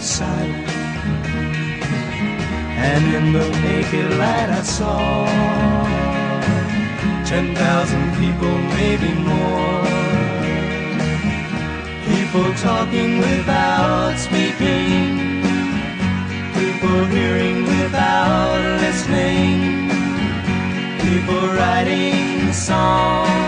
silence. And in the naked light I saw ten thousand people, maybe more. People talking without speaking. People hearing without listening. People writing songs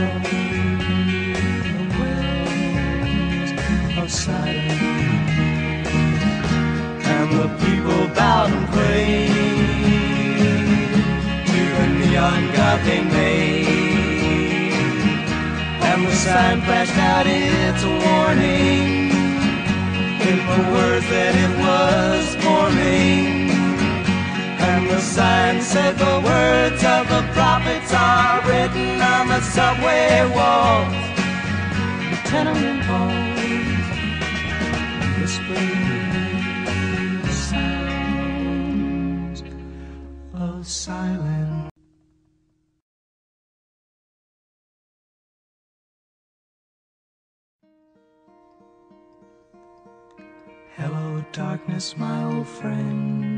and the people bowed and prayed to the neon god they made. And the sign flashed out its a warning sign said the words of the prophets are written on the subway walls, the tenement halls, whispering the sounds of silence. Hello, darkness, my old friend.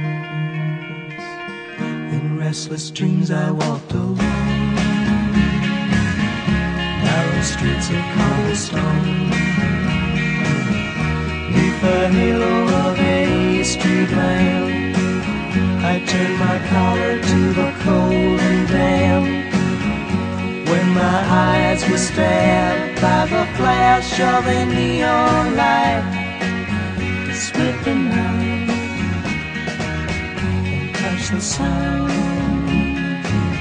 Restless dreams I walked alone, narrow streets of cobblestone, neath the halo of a street lamp. I turned my collar to the cold and damp. When my eyes were stabbed by the flash of a neon light to split the night and touch the sound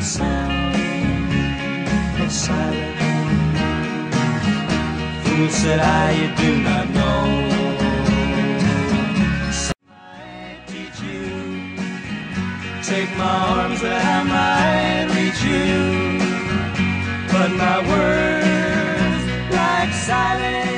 sound of silence. Fool said I, you do not know. I teach you. Take my arms that I might reach you, but my words like silence.